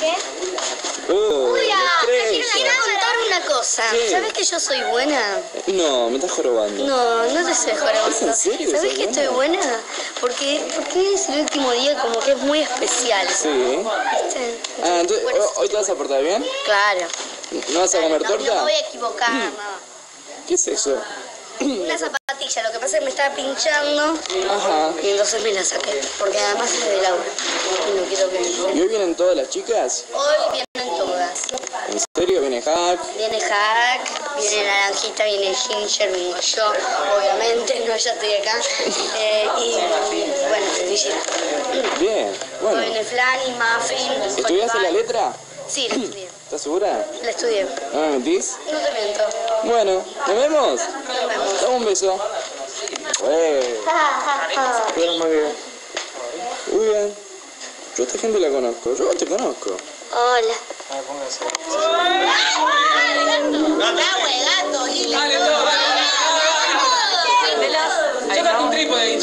¿Qué? Uh, la te quiero estrella. contar una cosa. ¿Qué? ¿Sabes que yo soy buena? No, me estás jorobando. No, no te estoy jorobando. ¿Es en serio ¿Sabes que estoy buena? Porque, porque es el último día como que es muy especial. Sí. ¿Viste? Ah, entonces, ¿hoy te vas a portar bien? Claro. ¿No vas a comer no, torta? No me voy a equivocar, no. ¿Qué es eso? Una zapatilla, lo que pasa es que me estaba pinchando Ajá. y entonces me la saqué. Porque además es de Laura. Y no quiero que me... ¿Y hoy vienen todas las chicas? Hoy vienen todas. ¿En serio? ¿Viene Hack? Viene Hack, viene Naranjita, viene Ginger, vengo yo, obviamente, no, ya estoy acá. Eh, y bueno, Vigila. Bien. Bueno. Viene Flanny, Muffin. ¿Estudiaste la letra? Sí, la estudié. ¿Estás segura? La estudié. ¿No me mentís? No te miento. Bueno, ¿nos vemos? Nos vemos. Dame un beso. Muy bien. Yo a esta gente la conozco. Yo te conozco. Hola. Dale, un trípode,